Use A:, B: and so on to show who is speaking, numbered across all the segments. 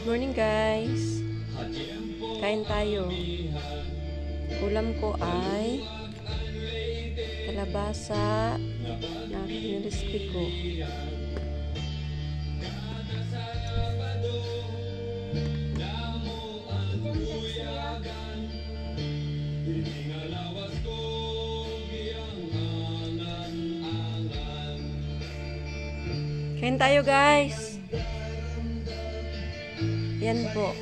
A: Good morning guys. Kain tayo. Ulam ko ay kalabasa na nirespi ko. Kain tayo guys. Yan po.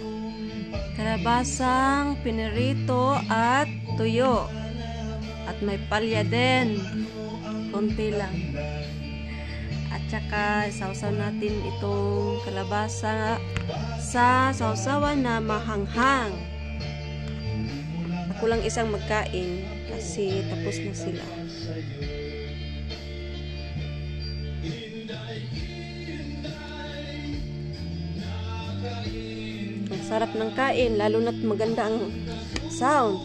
A: Kalabasang pinirito at tuyo. At may palya din. Konti lang. At saka sausaw natin itong kalabasa sa sausawan na mahanghang. Ako lang isang magkain kasi tapos na sila. Ang sarap ng kain, lalo na't maganda ang sound.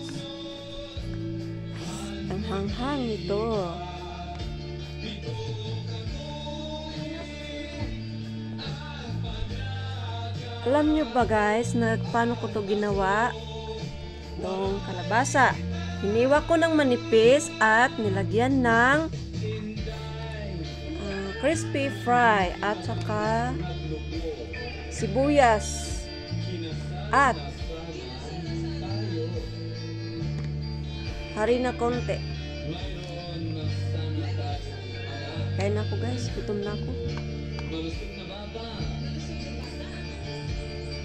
A: Ang hanghang nito. Alam nyo ba guys, na paano ko to ginawa? Itong kalabasa. Hiniwa ko ng manipis at nilagyan ng ah, crispy fry at saka sibuyas at harina konti. Kain ako guys, gutom na ako.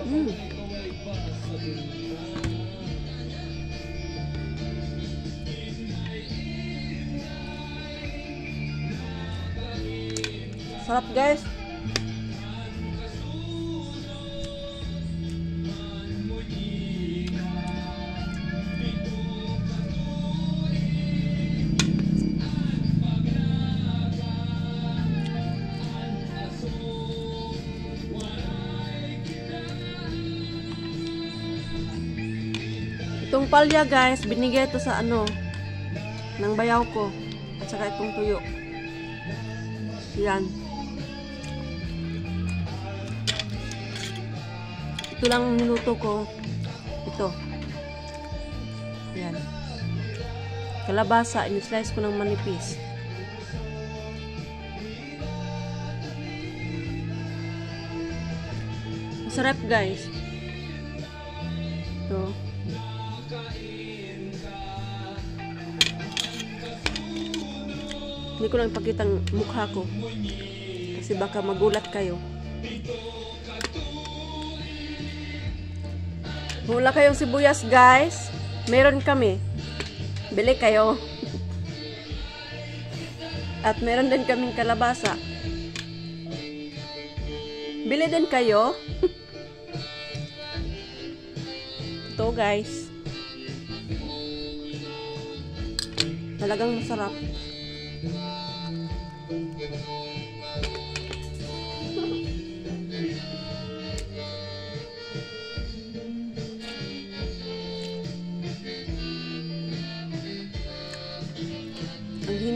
A: Mm. Sarap guys. Itong palya guys, binigay ito sa ano, ng bayaw ko. At saka itong tuyo. Yan. Ito lang ang niluto ko. Ito. Yan. Kalabasa, in-slice ko ng manipis. Masarap guys. Ito. Hindi ko lang ipakita ang mukha ko. Kasi baka magulat kayo. Wala kayong sibuyas, guys, meron kami. Bili kayo. At meron din kaming kalabasa. Bili din kayo. Ito, guys. Talagang masarap.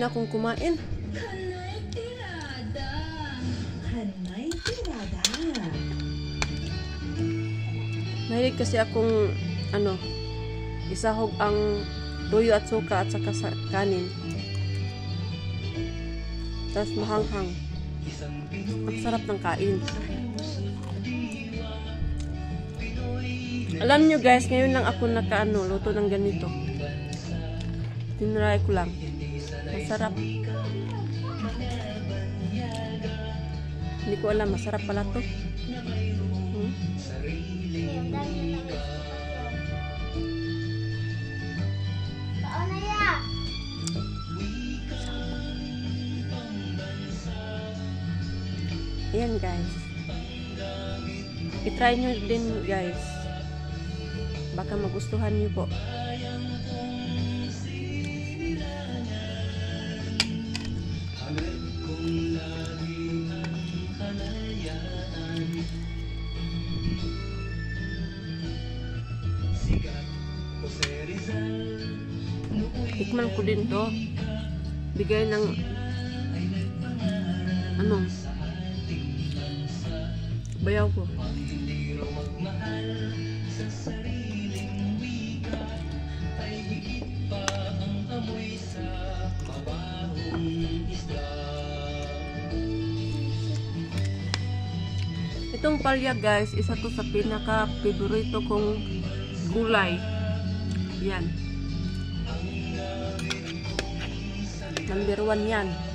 A: Ang hina kong kumain.
B: Hanay tirada. Hanay tirada.
A: Mahilig kasi akong ano, isahog ang tuyo at suka at saka sa kanin. Tapos mahanghang. Ang sarap ng kain. Alam nyo guys, ngayon lang ako nakaano, luto ng ganito. Tinry ko lang. Masarap. Hindi ko alam, masarap pala to. Hmm? Ayan guys. I-try nyo din guys. Baka magustuhan nyo po. Tikman ko din to. Bigay ng ano Bayaw ko. Itong palya guys, isa to sa pinaka favorito kong gulay. Yan. Number one yan.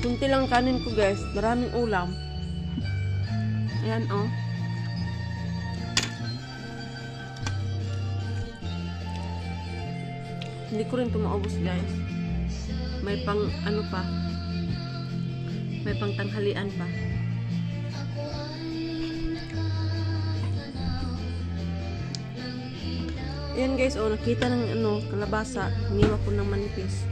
A: Kunti lang kanin ko guys, maraming ulam. Ayan oh. Hindi ko rin maubos guys. May pang ano pa. May pang tanghalian pa. Ayan guys, oh, nakita ng ano, kalabasa. Hiniwa ko ng manipis.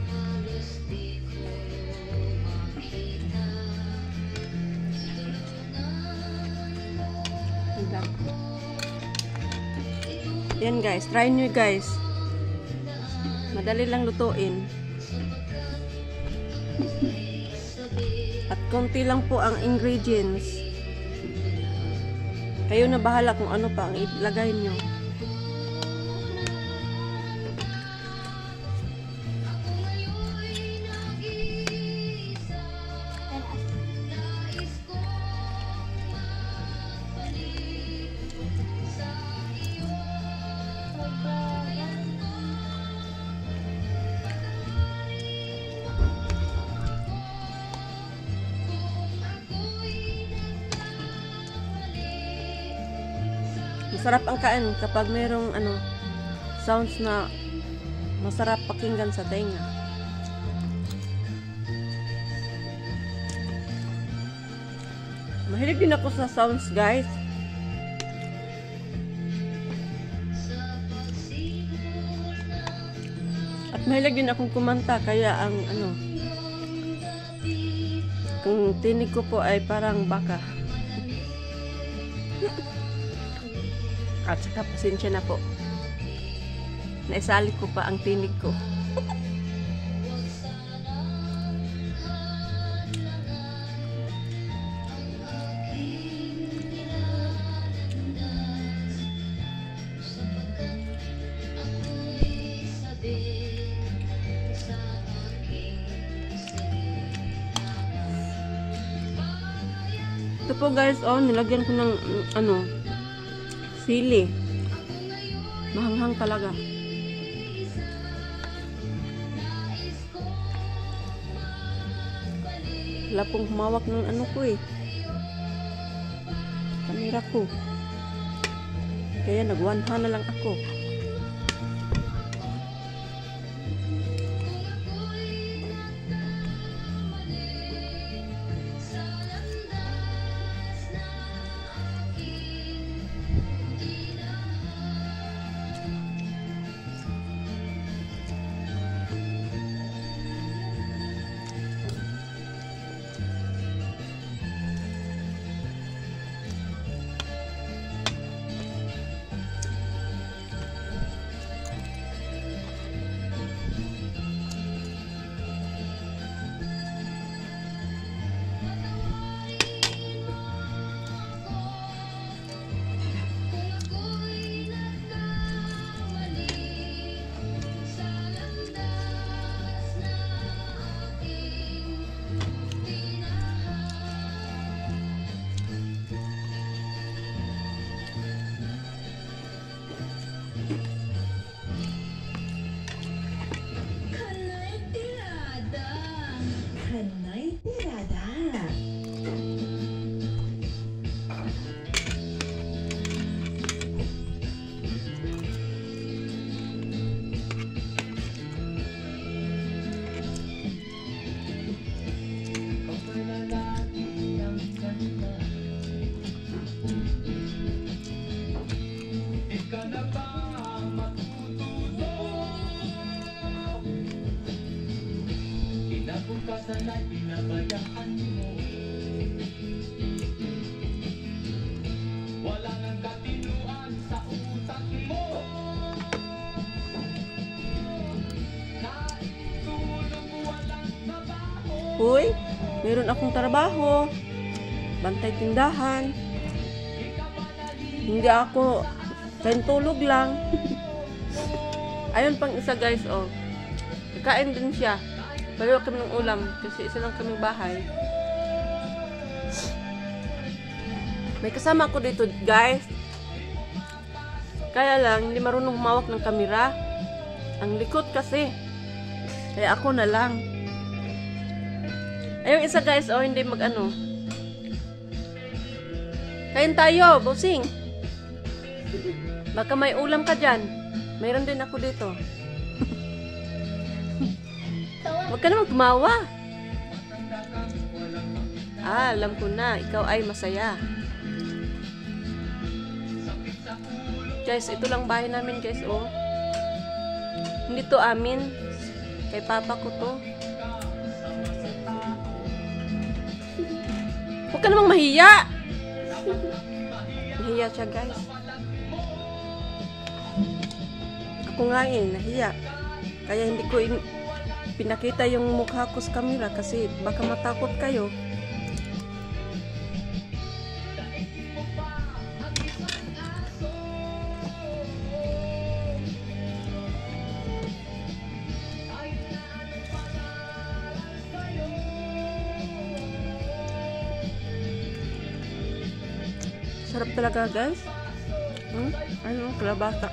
A: Yan guys, try nyo guys. Madali lang lutuin. At konti lang po ang ingredients. Kayo na bahala kung ano pa ang ilagay nyo. Masarap ang kain kapag mayroong ano sounds na masarap pakinggan sa tenga. Mahilig din ako sa sounds, guys. At mahilig din akong kumanta kaya ang ano kung tinig ko po ay parang baka. At saka pasensya na po. Naisali ko pa ang tinig ko. Ito po guys, oh, nilagyan ko ng ano, sili. Mahanghang talaga. Wala pong humawak ng ano ko eh. Kamera ko. Kaya nagwanha na lang ako. pinabayaan mo Wala nang katiluan sa utak mo Uy, meron akong trabaho. Bantay tindahan. Hindi ako kain tulog lang. Ayun pang isa guys, oh. Kakain din siya. Pareho kami ng ulam kasi isa lang kaming bahay. May kasama ako dito, guys. Kaya lang, hindi marunong humawak ng kamera. Ang likot kasi. Kaya ako na lang. Ayun isa guys, oh, hindi mag-ano. Kain tayo, bossing. Baka may ulam ka dyan. Mayroon din ako dito. Huwag ka naman tumawa. Ah, alam ko na. Ikaw ay masaya. Guys, ito lang bahay namin, guys, oh. Hindi to amin. Kay papa ko to. Huwag ka namang mahiya! Nahiya siya, guys. Ako nga eh, nahiya. Kaya hindi ko in- pinakita yung mukha ko sa camera kasi baka matakot kayo. Sarap talaga guys. Hmm? Ano, kalabasa.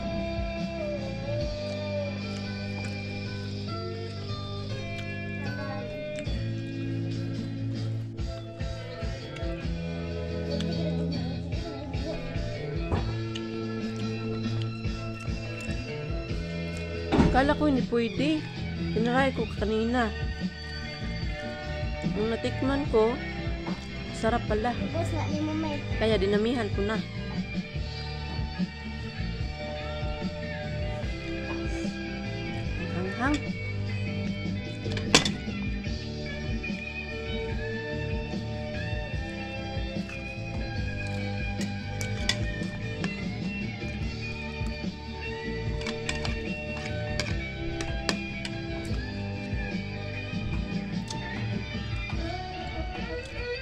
A: Kala ko hindi pwede. Tinaray ko kanina. Nung natikman ko, sarap pala. Kaya dinamihan ko na.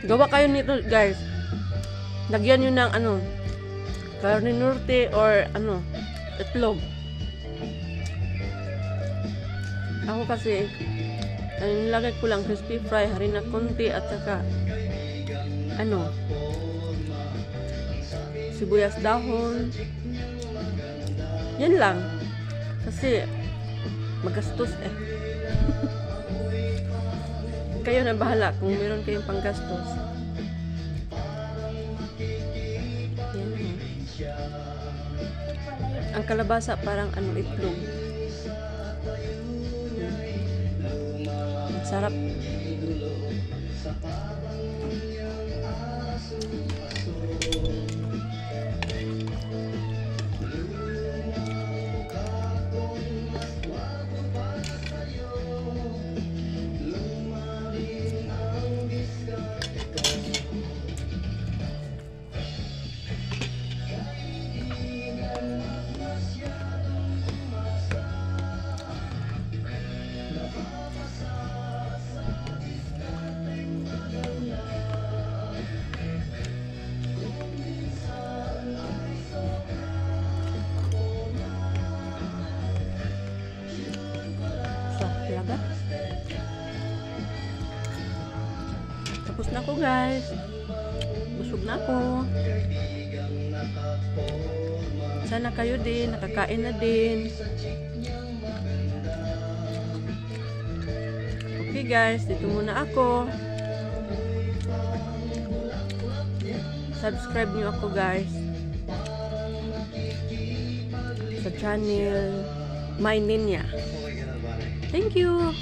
A: Gawa kayo nito, guys. Lagyan nyo ng ano, carne norte or ano, itlog. Ako kasi, ang nilagay ko lang crispy fry, harina konti at saka ano, sibuyas dahon. Yan lang. Kasi, magastos eh. Kayo na bahala kung meron kayong panggastos. Ang kalabasa parang ano itlog. Sarap Tapos na ako guys. Busog na ako. Sana kayo din, nakakain na din. Okay guys, dito muna ako. Subscribe niyo ako guys. Sa channel My Ninya. Thank you.